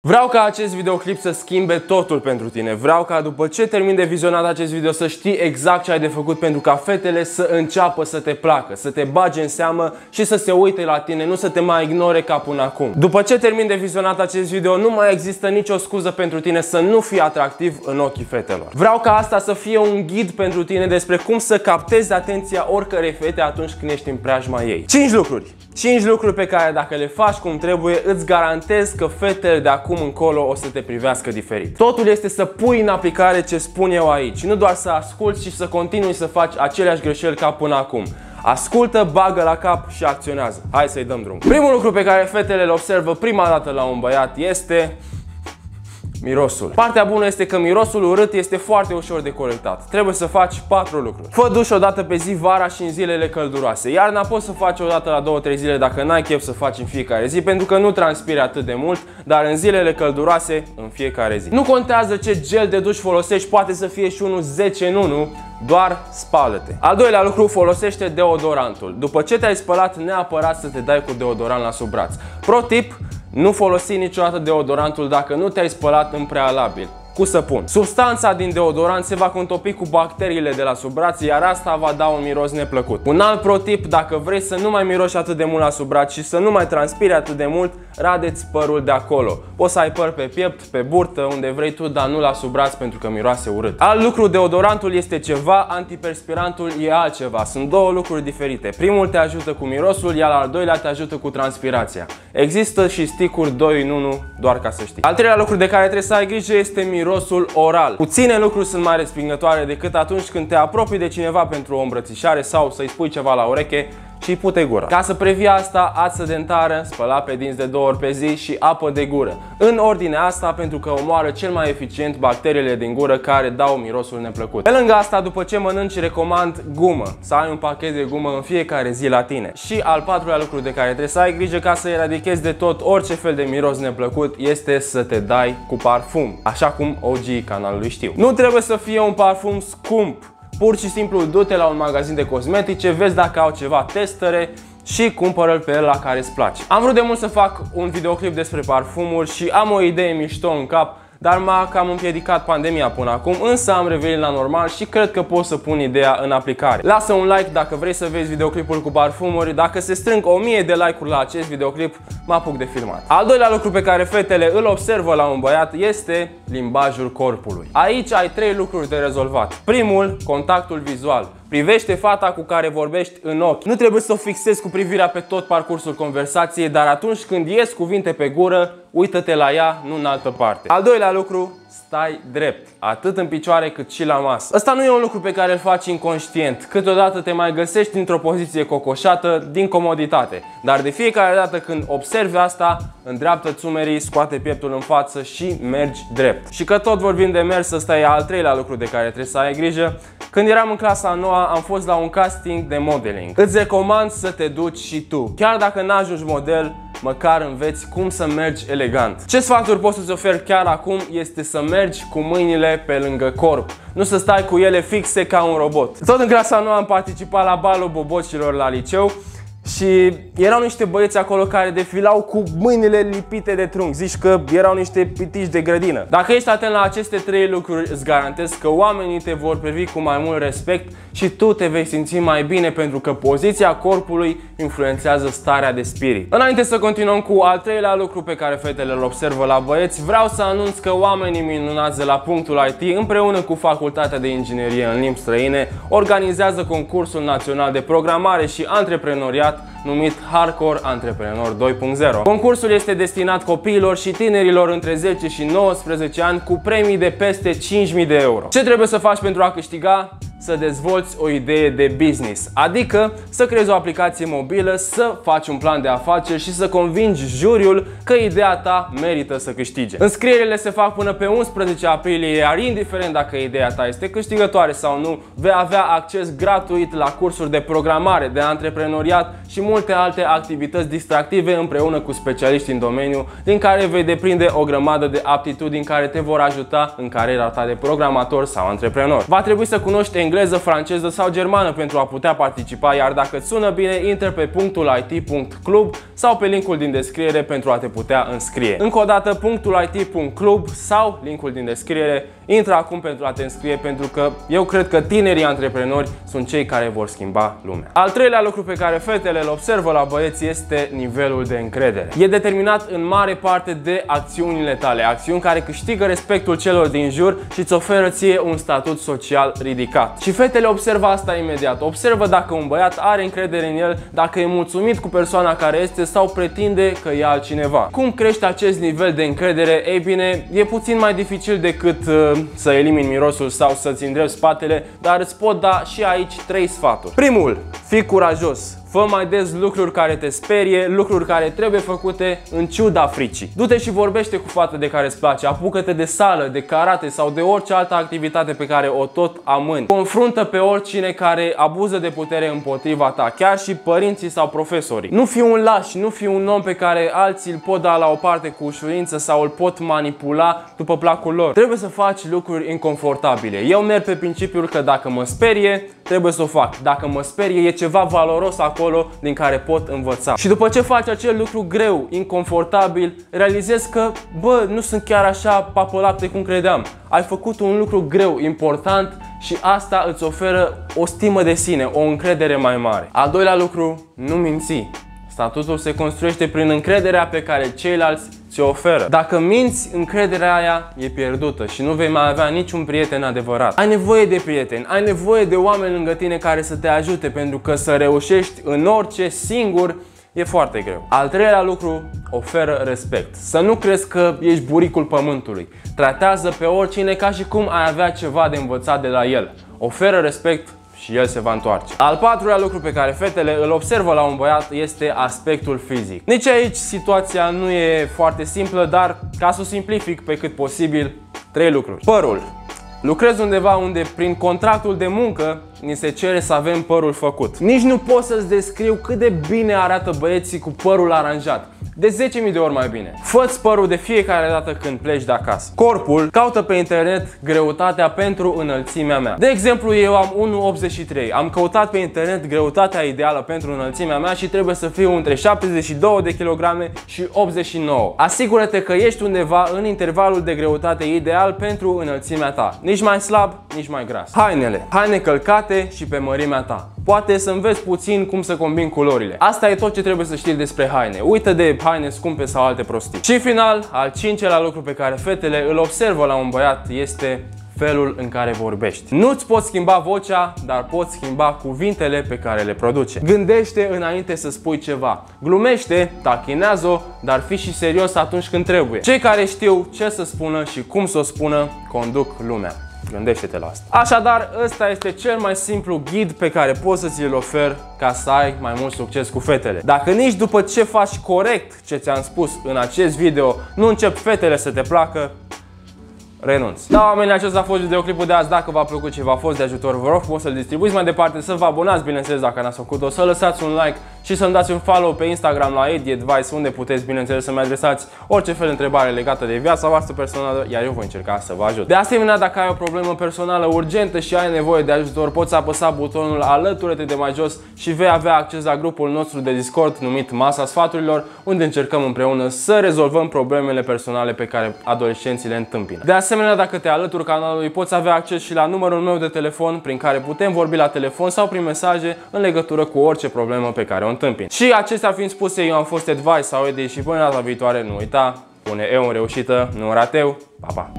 Vreau ca acest videoclip să schimbe totul pentru tine. Vreau ca după ce termin de vizionat acest video să știi exact ce ai de făcut pentru ca fetele să înceapă să te placă, să te bage în seamă și să se uite la tine, nu să te mai ignore ca până acum. După ce termin de vizionat acest video, nu mai există nicio scuză pentru tine să nu fii atractiv în ochii fetelor. Vreau ca asta să fie un ghid pentru tine despre cum să captezi atenția oricărei fete atunci când ești în preajma ei. 5 lucruri 5 lucruri pe care dacă le faci cum trebuie, îți garantez că fetele de acum încolo o să te privească diferit. Totul este să pui în aplicare ce spun eu aici, nu doar să asculti și să continui să faci aceleași greșeli ca până acum. Ascultă, bagă la cap și acționează. Hai să-i dăm drum. Primul lucru pe care fetele îl observă prima dată la un băiat este Mirosul. Partea bună este că mirosul urât este foarte ușor de corectat. Trebuie să faci patru lucruri. Fă duș o dată pe zi vara și în zilele călduroase. Iarna poți să faci o dată la 2-3 zile dacă n-ai chef să faci în fiecare zi, pentru că nu transpiri atât de mult, dar în zilele călduroase, în fiecare zi. Nu contează ce gel de duș folosești, poate să fie și unul 10 în 1, doar spală-te. Al doilea lucru, folosește deodorantul. După ce te-ai spălat, neapărat să te dai cu deodorant la sub braț. Pro tip, nu folosi niciodată deodorantul dacă nu te-ai spălat în prealabil cu săpun. Substanța din deodorant se va contopi cu bacteriile de la sub braț, iar asta va da un miros neplăcut. Un alt pro tip, dacă vrei să nu mai miroși atât de mult la sub braț și să nu mai transpiri atât de mult, radeți părul de acolo. Poți să ai păr pe piept, pe burtă, unde vrei tu, dar nu la sub braț pentru că miroase urât. Alt lucru, deodorantul este ceva, antiperspirantul e altceva. Sunt două lucruri diferite. Primul te ajută cu mirosul, iar al doilea te ajută cu transpirația. Există și sticuri 2 în 1, doar ca să știi. Al treilea lucru de care trebuie să ai grijă este mirosul mirosul oral. Puține lucruri sunt mai respingătoare decât atunci când te apropii de cineva pentru o îmbrățișare sau să-i spui ceva la ureche și pute gură. Ca să previi asta, ață dentară, spăla pe dinți de două ori pe zi și apă de gură. În ordinea asta pentru că omoară cel mai eficient bacteriile din gură care dau mirosul neplăcut. Pe lângă asta, după ce mănânci, recomand gumă. Să ai un pachet de gumă în fiecare zi la tine. Și al patrulea lucru de care trebuie să ai grijă ca să eradichezi de tot orice fel de miros neplăcut este să te dai cu parfum. Așa cum OG canalului știu. Nu trebuie să fie un parfum scump Pur și simplu du-te la un magazin de cosmetice, vezi dacă au ceva testere și cumpără-l pe el la care îți place. Am vrut de mult să fac un videoclip despre parfumuri și am o idee mișto în cap dar m-a cam împiedicat pandemia până acum, însă am revenit la normal și cred că pot să pun ideea în aplicare. Lasă un like dacă vrei să vezi videoclipul cu parfumuri, dacă se strâng 1000 de like-uri la acest videoclip, mă apuc de filmat. Al doilea lucru pe care fetele îl observă la un băiat este limbajul corpului. Aici ai trei lucruri de rezolvat. Primul, contactul vizual. Privește fata cu care vorbești în ochi. Nu trebuie să o fixezi cu privirea pe tot parcursul conversației, dar atunci când ies cuvinte pe gură, uită-te la ea, nu în altă parte. Al doilea lucru, stai drept, atât în picioare cât și la masă. Ăsta nu e un lucru pe care îl faci inconștient. Câteodată te mai găsești într-o poziție cocoșată din comoditate. Dar de fiecare dată când observi asta, îndreaptă țumerii, scoate pieptul în față și mergi drept. Și că tot vorbim de mers, ăsta e al treilea lucru de care trebuie să ai grijă. Când eram în clasa a noua, am fost la un casting de modeling. Îți recomand să te duci și tu. Chiar dacă n-ajungi model, măcar înveți cum să mergi elegant. Ce sfaturi pot să-ți ofer chiar acum este să mergi cu mâinile pe lângă corp. Nu să stai cu ele fixe ca un robot. Tot în clasa nouă am participat la balul bobocilor la liceu și erau niște băieți acolo care defilau cu mâinile lipite de trunchi. Zici că erau niște pitici de grădină. Dacă ești atent la aceste trei lucruri, îți garantez că oamenii te vor privi cu mai mult respect și tu te vei simți mai bine pentru că poziția corpului influențează starea de spirit. Înainte să continuăm cu al treilea lucru pe care fetele îl observă la băieți, vreau să anunț că oamenii minunați de la punctul IT împreună cu Facultatea de Inginerie în Limbi Străine organizează concursul național de programare și antreprenoriat numit Hardcore Antreprenor 2.0. Concursul este destinat copiilor și tinerilor între 10 și 19 ani cu premii de peste 5.000 de euro. Ce trebuie să faci pentru a câștiga? Să dezvolți o idee de business, adică să creezi o aplicație mobilă, să faci un plan de afaceri și să convingi juriul că ideea ta merită să câștige. Înscrierile se fac până pe 11 aprilie, iar indiferent dacă ideea ta este câștigătoare sau nu, vei avea acces gratuit la cursuri de programare, de antreprenoriat și multe alte activități distractive împreună cu specialiști în domeniu, din care vei deprinde o grămadă de aptitudini care te vor ajuta în cariera ta de programator sau antreprenor. Va trebui să cunoști engleză, franceză sau germană pentru a putea participa, iar dacă îți sună bine, intră pe punctul it.club sau pe linkul din descriere pentru a te putea înscrie. Încă o dată, punctul it.club sau linkul din descriere Intră acum pentru a te înscrie pentru că eu cred că tinerii antreprenori sunt cei care vor schimba lumea. Al treilea lucru pe care fetele îl observă la băieți este nivelul de încredere. E determinat în mare parte de acțiunile tale, acțiuni care câștigă respectul celor din jur și îți oferă ție un statut social ridicat. Și fetele observă asta imediat. Observă dacă un băiat are încredere în el, dacă e mulțumit cu persoana care este sau pretinde că e altcineva. Cum crește acest nivel de încredere? Ei bine, e puțin mai dificil decât uh, să elimini mirosul sau să-ți îndrept spatele, dar îți pot da și aici trei sfaturi. Primul, fii curajos. Fă mai des lucruri care te sperie, lucruri care trebuie făcute în ciuda fricii. Du-te și vorbește cu fata de care îți place, apucă-te de sală, de karate sau de orice altă activitate pe care o tot amâni. Confruntă pe oricine care abuză de putere împotriva ta, chiar și părinții sau profesorii. Nu fi un laș, nu fi un om pe care alții îl pot da la o parte cu ușurință sau îl pot manipula după placul lor. Trebuie să faci lucruri inconfortabile. Eu merg pe principiul că dacă mă sperie, trebuie să o fac. Dacă mă sperie, e ceva valoros acolo acolo din care pot învăța. Și după ce faci acel lucru greu, inconfortabil, realizezi că, bă, nu sunt chiar așa papălapte cum credeam. Ai făcut un lucru greu, important și asta îți oferă o stimă de sine, o încredere mai mare. Al doilea lucru, nu minți. Statutul se construiește prin încrederea pe care ceilalți ți oferă. Dacă minți, încrederea aia e pierdută și nu vei mai avea niciun prieten adevărat. Ai nevoie de prieteni, ai nevoie de oameni lângă tine care să te ajute pentru că să reușești în orice singur e foarte greu. Al treilea lucru, oferă respect. Să nu crezi că ești buricul pământului. Tratează pe oricine ca și cum ai avea ceva de învățat de la el. Oferă respect și el se va întoarce. Al patrulea lucru pe care fetele îl observă la un băiat este aspectul fizic. Nici aici situația nu e foarte simplă, dar ca să o simplific pe cât posibil, trei lucruri. Părul. Lucrez undeva unde prin contractul de muncă ni se cere să avem părul făcut. Nici nu pot să-ți descriu cât de bine arată băieții cu părul aranjat de 10.000 de ori mai bine. Fă-ți părul de fiecare dată când pleci de acasă. Corpul caută pe internet greutatea pentru înălțimea mea. De exemplu, eu am 1,83. Am căutat pe internet greutatea ideală pentru înălțimea mea și trebuie să fiu între 72 de kg și 89. Asigură-te că ești undeva în intervalul de greutate ideal pentru înălțimea ta. Nici mai slab, nici mai gras. Hainele. Haine călcate și pe mărimea ta. Poate să înveți puțin cum să combin culorile. Asta e tot ce trebuie să știi despre haine. Uită de haine scumpe sau alte prostii. Și în final, al cincelea lucru pe care fetele îl observă la un băiat este felul în care vorbești. Nu-ți poți schimba vocea, dar poți schimba cuvintele pe care le produce. Gândește înainte să spui ceva. Glumește, tachinează dar fi și serios atunci când trebuie. Cei care știu ce să spună și cum să o spună, conduc lumea. Gândește-te la asta. Așadar, ăsta este cel mai simplu ghid pe care pot să ți-l ofer ca să ai mai mult succes cu fetele. Dacă nici după ce faci corect ce ți-am spus în acest video, nu încep fetele să te placă, renunț. Da, oameni, acesta a fost videoclipul de azi. Dacă v-a plăcut și v-a fost de ajutor, vă rog frumos să-l distribuiți mai departe, să vă abonați, bineînțeles, dacă n-ați făcut-o, să lăsați un like și să-mi dați un follow pe Instagram la Edi Advice, unde puteți, bineînțeles, să-mi adresați orice fel de întrebare legată de viața voastră personală, iar eu voi încerca să vă ajut. De asemenea, dacă ai o problemă personală urgentă și ai nevoie de ajutor, poți apăsa butonul alături de mai jos și vei avea acces la grupul nostru de Discord numit Masa Sfaturilor, unde încercăm împreună să rezolvăm problemele personale pe care adolescenții le întâmpină. De asemenea, dacă te alături canalului, poți avea acces și la numărul meu de telefon prin care putem vorbi la telefon sau prin mesaje în legătură cu orice problemă pe care o întâmpin. Și acestea fiind spuse, eu am fost Advice sau Edi și până data viitoare nu uita, pune eu în reușită, nu în rateu. Pa, pa!